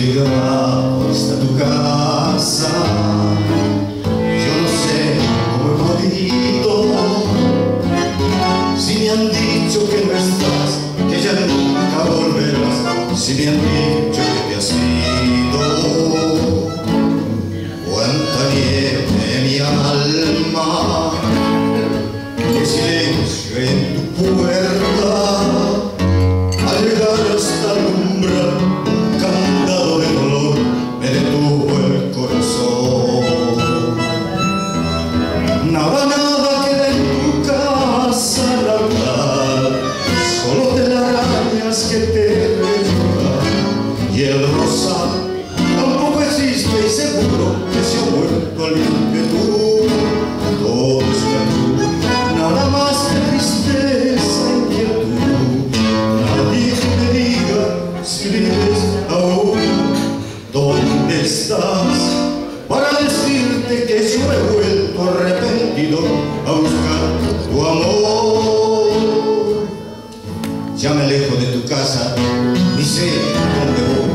llegado hasta tu casa. Yo no sé cómo he podido Si me han dicho que no estás, que ya nunca volverás. Si me han dicho que te has ido Cuánta nieve mi alma. Qué silencio en tu para decirte que yo me he vuelto arrepentido a buscar tu amor. Ya me alejo de tu casa, ni sé dónde voy.